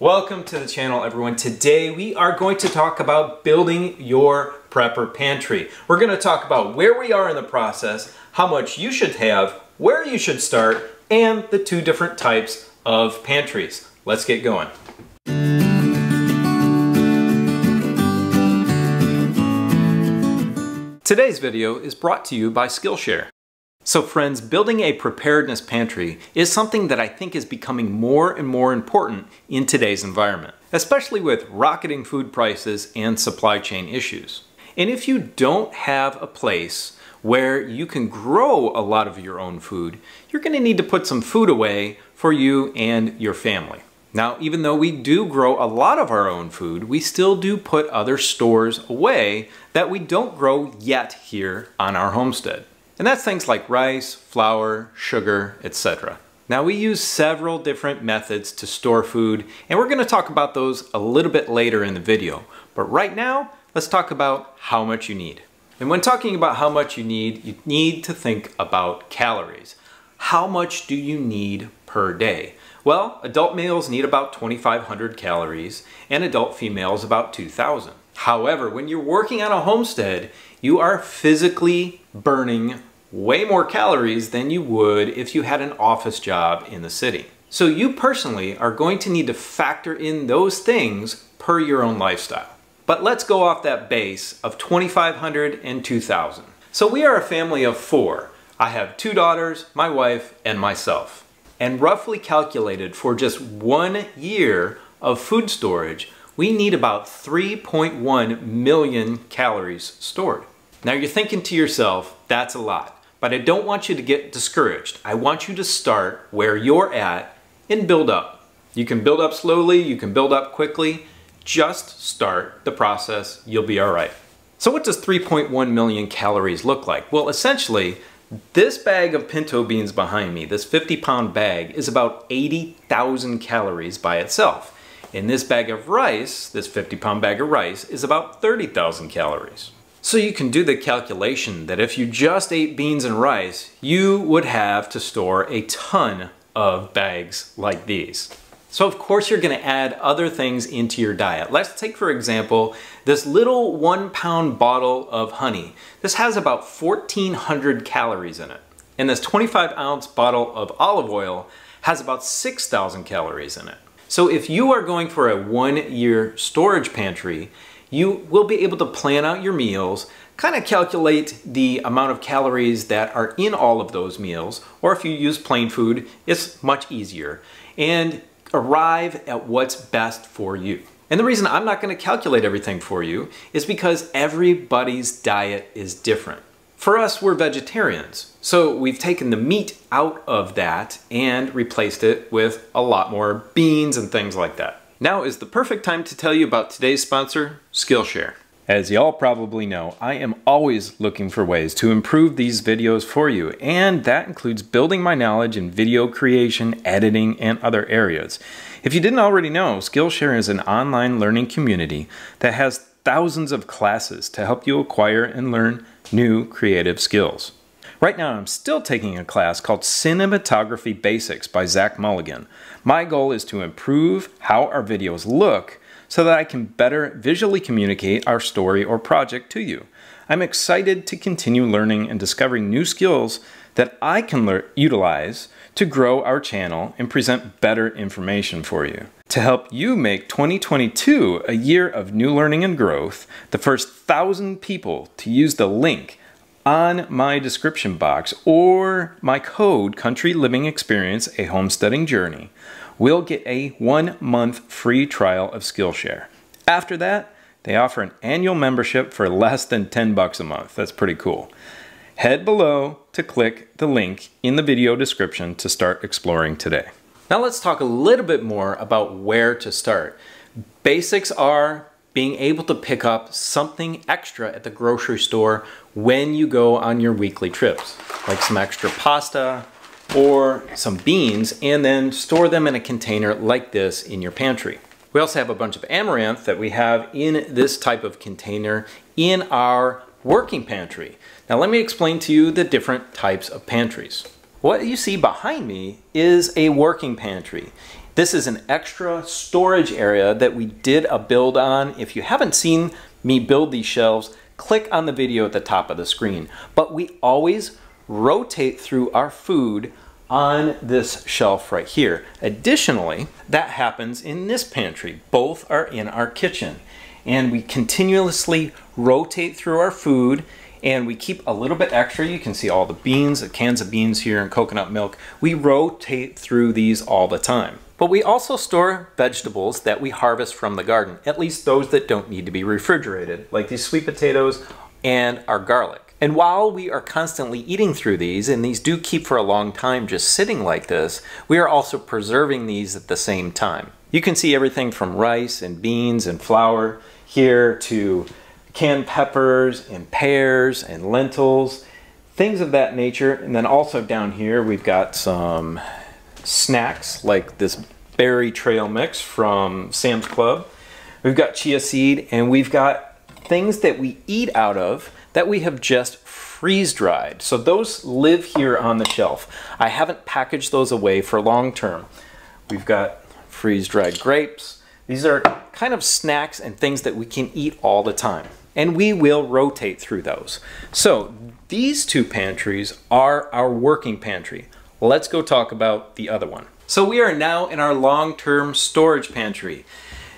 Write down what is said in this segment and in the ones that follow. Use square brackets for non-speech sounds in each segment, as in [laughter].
Welcome to the channel everyone. Today we are going to talk about building your prepper pantry. We're going to talk about where we are in the process, how much you should have, where you should start, and the two different types of pantries. Let's get going. Today's video is brought to you by Skillshare. So friends, building a preparedness pantry is something that I think is becoming more and more important in today's environment, especially with rocketing food prices and supply chain issues. And if you don't have a place where you can grow a lot of your own food, you're gonna need to put some food away for you and your family. Now, even though we do grow a lot of our own food, we still do put other stores away that we don't grow yet here on our homestead. And that's things like rice, flour, sugar, etc. Now we use several different methods to store food and we're going to talk about those a little bit later in the video. But right now, let's talk about how much you need. And when talking about how much you need, you need to think about calories. How much do you need per day? Well, adult males need about 2,500 calories and adult females about 2,000. However, when you're working on a homestead, you are physically burning way more calories than you would if you had an office job in the city. So you personally are going to need to factor in those things per your own lifestyle. But let's go off that base of 2,500 and 2,000. So we are a family of four. I have two daughters, my wife, and myself. And roughly calculated for just one year of food storage, we need about 3.1 million calories stored. Now you're thinking to yourself, that's a lot. But I don't want you to get discouraged. I want you to start where you're at and build up. You can build up slowly, you can build up quickly. Just start the process, you'll be all right. So what does 3.1 million calories look like? Well, essentially, this bag of pinto beans behind me, this 50 pound bag, is about 80,000 calories by itself. And this bag of rice, this 50 pound bag of rice, is about 30,000 calories. So you can do the calculation that if you just ate beans and rice, you would have to store a ton of bags like these. So of course you're gonna add other things into your diet. Let's take for example, this little one pound bottle of honey. This has about 1400 calories in it. And this 25 ounce bottle of olive oil has about 6,000 calories in it. So if you are going for a one year storage pantry, you will be able to plan out your meals, kind of calculate the amount of calories that are in all of those meals, or if you use plain food, it's much easier, and arrive at what's best for you. And the reason I'm not going to calculate everything for you is because everybody's diet is different. For us, we're vegetarians, so we've taken the meat out of that and replaced it with a lot more beans and things like that. Now is the perfect time to tell you about today's sponsor, Skillshare. As y'all probably know, I am always looking for ways to improve these videos for you, and that includes building my knowledge in video creation, editing, and other areas. If you didn't already know, Skillshare is an online learning community that has thousands of classes to help you acquire and learn new creative skills. Right now, I'm still taking a class called Cinematography Basics by Zach Mulligan. My goal is to improve how our videos look so that I can better visually communicate our story or project to you. I'm excited to continue learning and discovering new skills that I can utilize to grow our channel and present better information for you. To help you make 2022 a year of new learning and growth, the first thousand people to use the link on my description box or my code Country Living Experience A Homesteading Journey will get a one month free trial of Skillshare. After that, they offer an annual membership for less than 10 bucks a month. That's pretty cool. Head below to click the link in the video description to start exploring today. Now let's talk a little bit more about where to start. Basics are being able to pick up something extra at the grocery store when you go on your weekly trips, like some extra pasta or some beans, and then store them in a container like this in your pantry. We also have a bunch of amaranth that we have in this type of container in our working pantry. Now let me explain to you the different types of pantries. What you see behind me is a working pantry. This is an extra storage area that we did a build on. If you haven't seen me build these shelves, click on the video at the top of the screen. But we always rotate through our food on this shelf right here. Additionally, that happens in this pantry. Both are in our kitchen. And we continuously rotate through our food and we keep a little bit extra. You can see all the beans, the cans of beans here and coconut milk. We rotate through these all the time. But we also store vegetables that we harvest from the garden, at least those that don't need to be refrigerated, like these sweet potatoes and our garlic. And while we are constantly eating through these, and these do keep for a long time just sitting like this, we are also preserving these at the same time. You can see everything from rice and beans and flour here to canned peppers and pears and lentils, things of that nature. And then also down here, we've got some snacks like this berry trail mix from Sam's Club. We've got chia seed and we've got things that we eat out of that we have just freeze dried. So those live here on the shelf. I haven't packaged those away for long term. We've got freeze dried grapes. These are kind of snacks and things that we can eat all the time. And we will rotate through those. So these two pantries are our working pantry. Let's go talk about the other one. So we are now in our long-term storage pantry.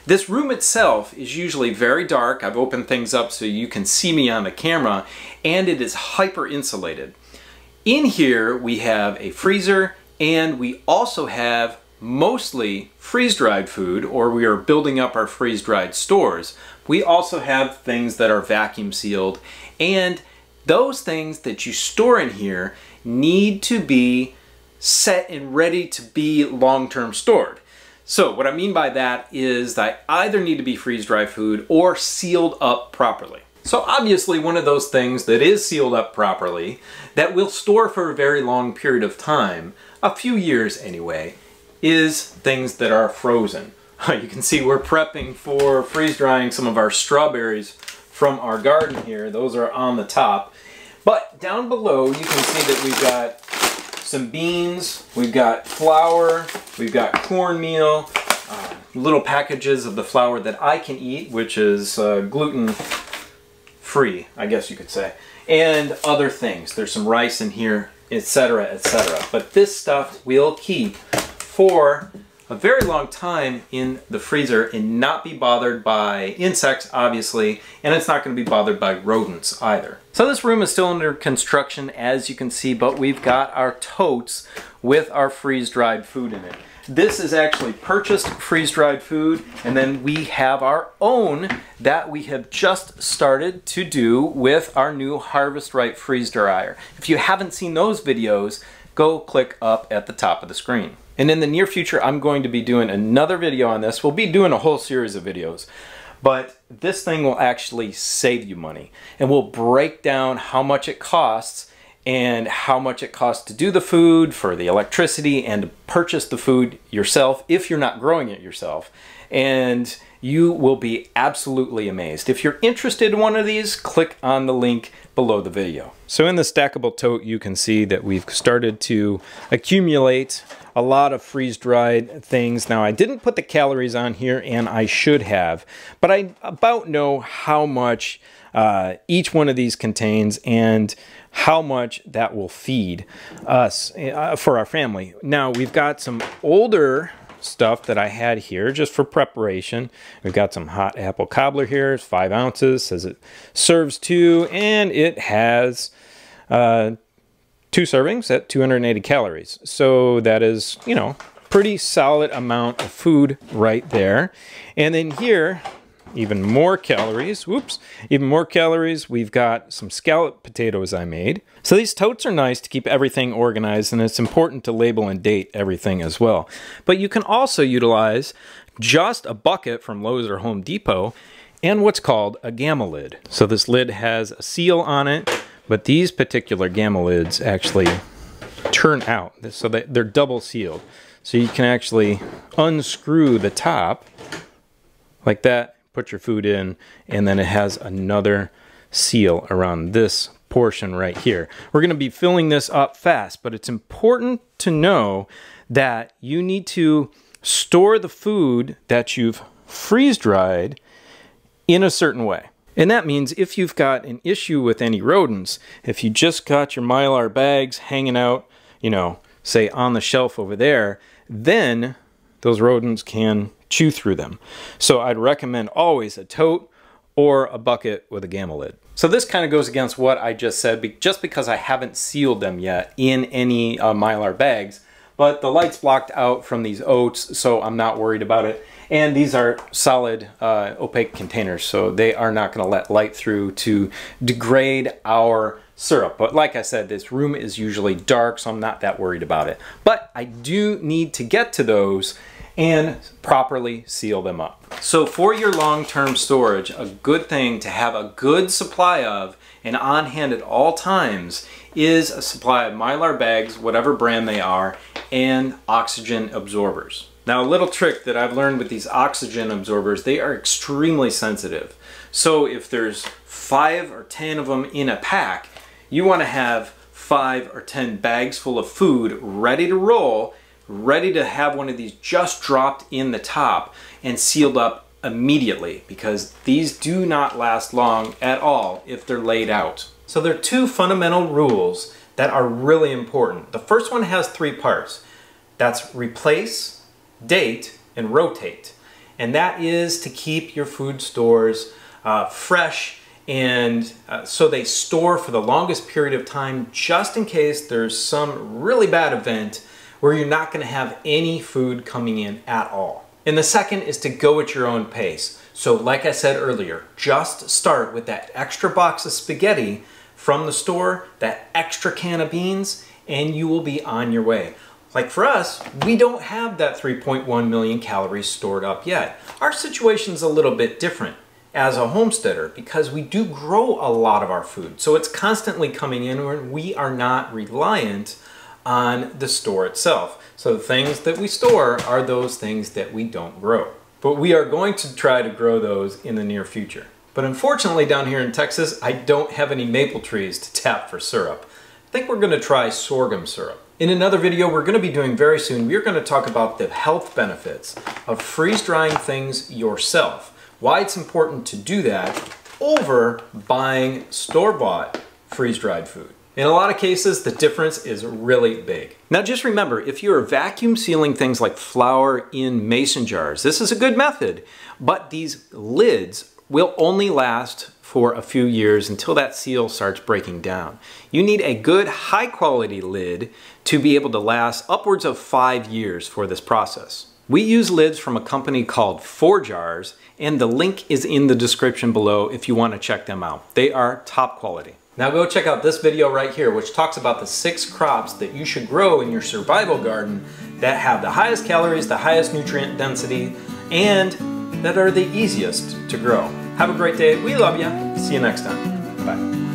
This room itself is usually very dark. I've opened things up so you can see me on the camera and it is hyper insulated. In here we have a freezer and we also have mostly freeze-dried food or we are building up our freeze-dried stores. We also have things that are vacuum sealed and those things that you store in here need to be set and ready to be long-term stored. So what I mean by that is that either need to be freeze-dried food or sealed up properly. So obviously one of those things that is sealed up properly, that will store for a very long period of time, a few years anyway, is things that are frozen. [laughs] You can see we're prepping for freeze drying some of our strawberries from our garden here. Those are on the top. But down below you can see that we've got some beans, we've got flour, we've got cornmeal, uh, little packages of the flour that I can eat, which is uh, gluten free, I guess you could say, and other things. There's some rice in here, etc., etc. But this stuff we'll keep for a very long time in the freezer and not be bothered by insects, obviously, and it's not going to be bothered by rodents either. So this room is still under construction, as you can see, but we've got our totes with our freeze-dried food in it. This is actually purchased freeze-dried food, and then we have our own that we have just started to do with our new Harvest Right freeze dryer. If you haven't seen those videos, go click up at the top of the screen. And in the near future, I'm going to be doing another video on this. We'll be doing a whole series of videos. But this thing will actually save you money. And we'll break down how much it costs and how much it costs to do the food, for the electricity, and to purchase the food yourself if you're not growing it yourself. And you will be absolutely amazed. If you're interested in one of these, click on the link below the video. So in the stackable tote, you can see that we've started to accumulate a lot of freeze-dried things. Now, I didn't put the calories on here, and I should have, but I about know how much uh, each one of these contains and how much that will feed us uh, for our family. Now, we've got some older stuff that I had here just for preparation. We've got some hot apple cobbler here, it's five ounces, says it serves two, and it has uh, two servings at 280 calories. So that is, you know, pretty solid amount of food right there. And then here, even more calories, whoops, even more calories. We've got some scallop potatoes I made. So these totes are nice to keep everything organized and it's important to label and date everything as well. But you can also utilize just a bucket from Lowe's or Home Depot and what's called a gamma lid. So this lid has a seal on it but these particular gamma lids actually turn out so that they're double sealed. So you can actually unscrew the top like that, put your food in, and then it has another seal around this portion right here. We're going to be filling this up fast, but it's important to know that you need to store the food that you've freeze dried in a certain way. And that means if you've got an issue with any rodents, if you just got your mylar bags hanging out, you know, say on the shelf over there, then those rodents can chew through them. So I'd recommend always a tote or a bucket with a gamma lid. So this kind of goes against what I just said, just because I haven't sealed them yet in any uh, Mylar bags, but the light's blocked out from these oats, so I'm not worried about it. And these are solid uh, opaque containers, so they are not gonna let light through to degrade our syrup. But like I said, this room is usually dark, so I'm not that worried about it. But I do need to get to those and properly seal them up. So for your long-term storage, a good thing to have a good supply of and on hand at all times is a supply of Mylar bags, whatever brand they are, and oxygen absorbers. Now a little trick that I've learned with these oxygen absorbers, they are extremely sensitive. So if there's five or 10 of them in a pack, you wanna have five or 10 bags full of food ready to roll ready to have one of these just dropped in the top and sealed up immediately because these do not last long at all if they're laid out. So there are two fundamental rules that are really important. The first one has three parts. That's replace, date, and rotate. And that is to keep your food stores uh, fresh and uh, so they store for the longest period of time just in case there's some really bad event where you're not gonna have any food coming in at all. And the second is to go at your own pace. So like I said earlier, just start with that extra box of spaghetti from the store, that extra can of beans, and you will be on your way. Like for us, we don't have that 3.1 million calories stored up yet. Our situation's a little bit different as a homesteader because we do grow a lot of our food. So it's constantly coming in and we are not reliant on the store itself. So the things that we store are those things that we don't grow. But we are going to try to grow those in the near future. But unfortunately down here in Texas, I don't have any maple trees to tap for syrup. I think we're gonna try sorghum syrup. In another video we're gonna be doing very soon, we're gonna talk about the health benefits of freeze drying things yourself. Why it's important to do that over buying store-bought freeze-dried food. In a lot of cases, the difference is really big. Now just remember, if you're vacuum sealing things like flour in mason jars, this is a good method, but these lids will only last for a few years until that seal starts breaking down. You need a good high quality lid to be able to last upwards of five years for this process. We use lids from a company called ForJars and the link is in the description below if you want to check them out. They are top quality. Now go check out this video right here which talks about the six crops that you should grow in your survival garden that have the highest calories, the highest nutrient density, and that are the easiest to grow. Have a great day. We love you. See you next time. Bye.